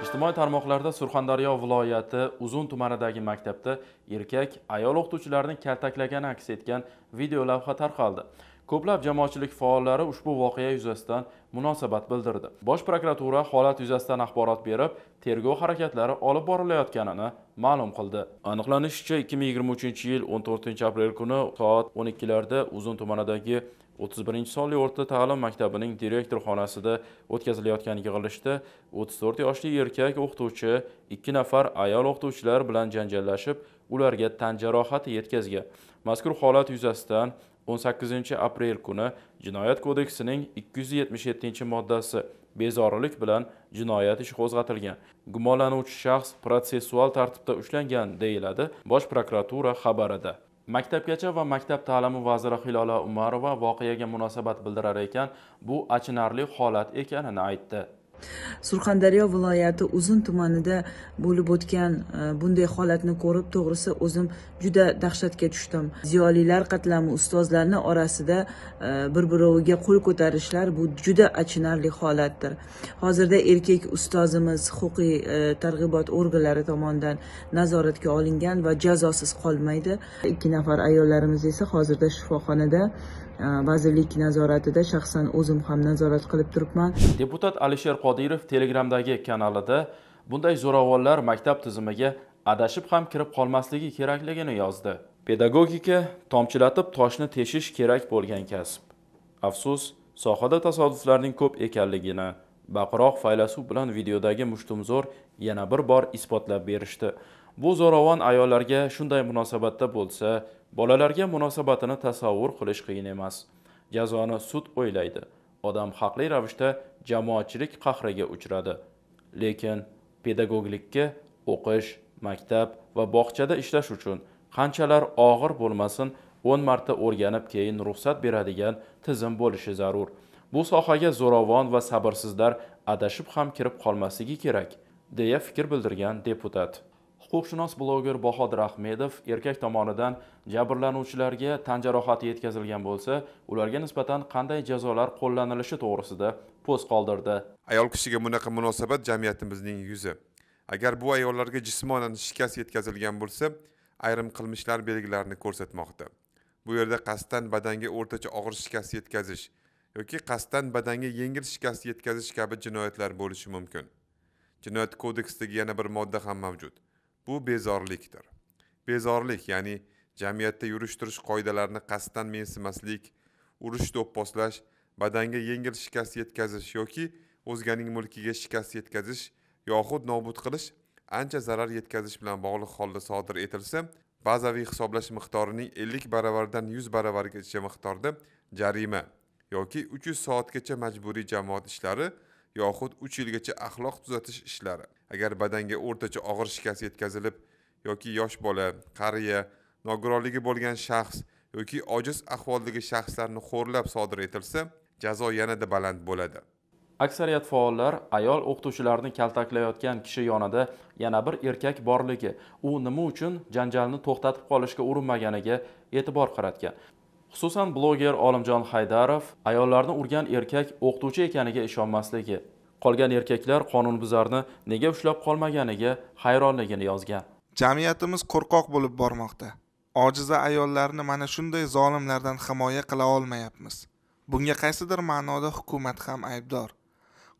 ijtimoiy tarmoqlarda surxondaryo viloyati uzun tumanidagi maktabda erkak ayol o'qituvchilarni kaltaklagani aks etgan video lavha tarqaldi. Ko'plab jamoatchilik faollari ushbu voqea yuzasidan munosabat bildirdi. Bosh prokuratura holat yuzasidan axborot berib tergov harakatlari olib borilayotganini ma'lum qildi. Aniqlanishicha 2023 yil 14 aprel kuni soat 12 larda uzun tumanidagi 31 sonli o'rta ta'lim maktabining direktor xonasida o'tkazilayotgan yig'ilishda 34 yoshli erkak o'qituvchi ikki nafar ayol o'qituvchilar bilan janjallashib ularga tan jarohati yetkazgan. Mazkur holat yuzasidan 18 aprel kuni jinoyat kodeksining 277 moddasi bezorilik bilan jinoyat ishi qo'zg'atilgan. Gumonlanuvchi shaxs protsessual tartibda ushlangan deyiladi bosh prokuratura xabarida. Maktabgacha va maktab ta'limi vaziri hilola umarova voqeaga munosabat bildirar ekan bu achinarli holat ekanini aytdi. Surxondaryo viloyati uzun tumanida bo'lib o'tgan e, bunday holatni ko'rib to'g'risi o'zim juda dahshatga tushdim. Ziyolilar qatlami ustozlarni orasida e, bir biroviga qo'l ko'tarishlar bu juda achinarli holatdir. Hozirda erkak ustozimiz huquqiy e, targ'ibot organlari tomonidan nazoratga olingan va jazosiz qolmaydi. Ikki nafar ayollarimiz esa hozirda shifoxonada vazirlik nazoratida. Shaxsan o'zim ham nazorat qilib turibman. Deputat alisher qodirov telegramdagi kanalida bunday zo'ravonlar maktab tizimiga adashib ham kirib qolmasligi kerakligini yozdi. Pedagogika tomchilatib toshni teshish kerak bo'lgan kasb. Afsus sohada tasodiflarning ko'p ekanligini baqiroq faylasuf bilan videodagi mushtumzo'r yana bir bor isbotlab berishdi. Bu zo'ravon ayollarga shunday munosabatda bo'lsa bolalarga munosabatini tasavvur qilish qiyin emas. Jazoni sud o'ylaydi. Odam haqli ravishda jamoatchilik qahriga uchradi. Lekin pedagoglikka o'qish maktab va bog'chada ishlash uchun qanchalar og'ir bo'lmasin o'n marta o'rganib keyin ruxsat beradigan tizim bo'lishi zarur. Bu sohaga zo'ravon va sabrsizlar adashib ham kirib qolmasligi kerak deya fikr bildirgan deputat. Huquqshunos bloger bahodir ahmedov erkak tomonidan jabrlanuvchilarga tan jarohati yetkazilgan bo'lsa ularga nisbatan qanday jazolar qo'llanilishi to'g'risida post qoldirdi. Ayol kishiga bunaqa munosabat jamiyatimizning yuzi. Agar bu ayollarga jismonan shikast yetkazilgan bo'lsa ayrim qilmishlar belgilarini ko'rsatmoqda. Bu yerda qasddan badanga o'rtacha og'ir shikast yetkazish yoki qasddan badanga yengil shikast yetkazish kabi jinoyatlar bo'lishi mumkin. Jinoyat kodeksidagi yana bir modda ham mavjud. Bu bezorlikdir bezorlik ya'ni jamiyatda yurish turish qoidalarini qasddan mensimaslik urush do'pposlash badanga yengil shikast yetkazish yoki o'zganing mulkiga shikast yetkazish yoxud nobud qilish ancha zarar yetkazish bilan bog'liq holda sodir etilsa bazaviy hisoblash miqdorining ellik baravaridan yuz baravargacha miqdorda jarima yoki uch yuz soatgacha majburiy jamoat ishlari yoxud uch yilgacha axloq tuzatish ishlari agar badanga o'rtacha og'ir shikast yetkazilib yoki yosh bola qariya nogironligi bo'lgan shaxs yoki ojiz ahvoldagi shaxslarni xo'rlab sodir etilsa jazo yanada baland bo'ladi. Aksariyat faollar ayol o'qituvchilarni kaltaklayotgan kishi yonida yana bir erkak borligi u nima uchun janjalni to'xtatib qolishga urinmaganiga e'tibor qaratgan. Xususan bloger olimjon haydarov ayollarni urgan erkak o'qituvchi ekaniga ishonmasligi qolgan erkaklar qonunbuzarni nega ushlab qolmaganiga hayronligini yozgan. Jamiyatimiz qo'rqoq bo'lib bormoqda. Ojiza ayollarni mana shunday zolimlardan himoya qila olmayapmiz. Bunga qaysidir ma'noda hukumat ham aybdor.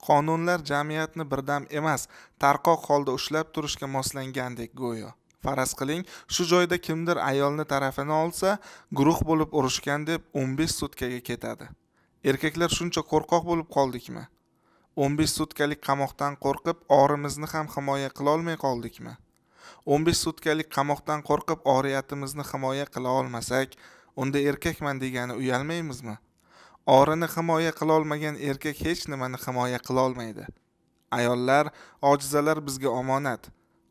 Qonunlar jamiyatni birdam emas tarqoq holda ushlab turishga moslangandek go'yo. Faraz qiling shu joyda kimdir ayolni tarafini olsa guruh bo'lib urushgan deb o'n besh sutkaga ketadi. Erkaklar shuncha qo'rqoq bo'lib qoldikmi? O'n besh sutkalik qamoqdan qo'rqib orimizni ham himoya qilolmay qoldikmi? o'n besh sutkalik qamoqdan qo'rqib oriyatimizni himoya qila olmasak unda erkakman degani uyalmaymizmi? Orini himoya qilolmagan erkak hech nimani himoya qilolmaydi ayollar ojizalar bizga omonat.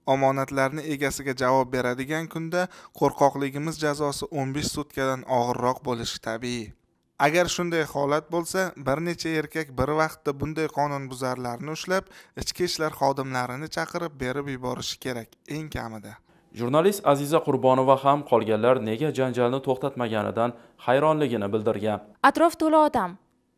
Omonatlarni egasiga javob beradigan kunda qo'rqoqligimiz jazosi o'n besh sutkadan og'irroq bo'lishi tabiiy. Agar shunday holat bo'lsa bir necha erkak bir vaqtda bunday qonunbuzarlarni ushlab ichki ishlar xodimlarini chaqirib berib yuborishi kerak eng kamida. Jurnalist aziza qurbonova ham qolganlar nega janjalni to'xtatmaganidan hayronligini bildirgan. Atrof to'la odam.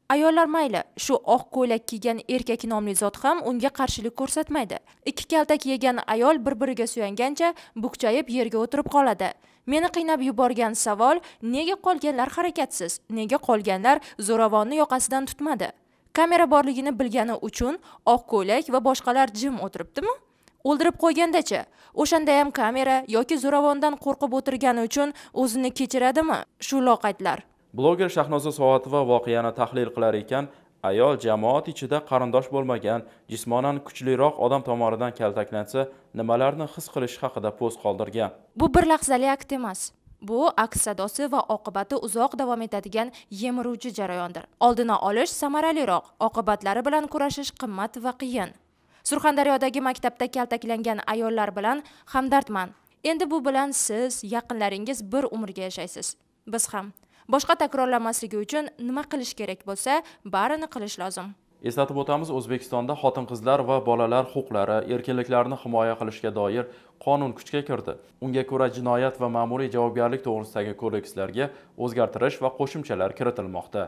Ayollar mayli shu oq ko'ylak kiygan erkak nomli zot ham unga qarshilik ko'rsatmaydi. Ikki kaltak yegan ayol bir biriga suyangancha bukchayib yerga o'tirib qoladi meni qiynab yuborgan savol nega qolganlar harakatsiz nega qolganlar zo'ravonni yoqasidan tutmadi? Kamera borligini bilgani uchun oq ko'ylak va boshqalar jim o'tiribdimi? O'ldirib qo'ygandachi o'shandayam kamera yoki zo'ravondan qo'rqib o'tirgani uchun o'zini kechiradimi shu loqaydlar? Bloger shahnoza soatova voqeani tahlil qilar ekan ayol jamoat ichida qarindosh bo'lmagan jismonan kuchliroq odam tomonidan kaltaklansa nimalarni his qilishi haqida post qoldirgan. Bu bir lahzali akt emas. Bu aks sadosi va oqibati uzoq davom etadigan yemiruvchi jarayondir. Oldini olish samaraliroq oqibatlari bilan kurashish qimmat va qiyin. Surxondaryodagi maktabda kaltaklangan ayollar bilan hamdardman. Endi bu bilan siz yaqinlaringiz bir umrga yashaysiz. Biz ham boshqa takrorlanmasligi uchun nima qilish kerak bo'lsa barini qilish lozim. Eslatib o'tamiz o'zbekistonda xotin qizlar va bolalar huquqlari erkinliklarini himoya qilishga doir qonun kuchga kirdi. Unga ko'ra jinoyat va ma'muriy javobgarlik to'g'risidagi kodekslarga o'zgartirish va qo'shimchalar kiritilmoqda.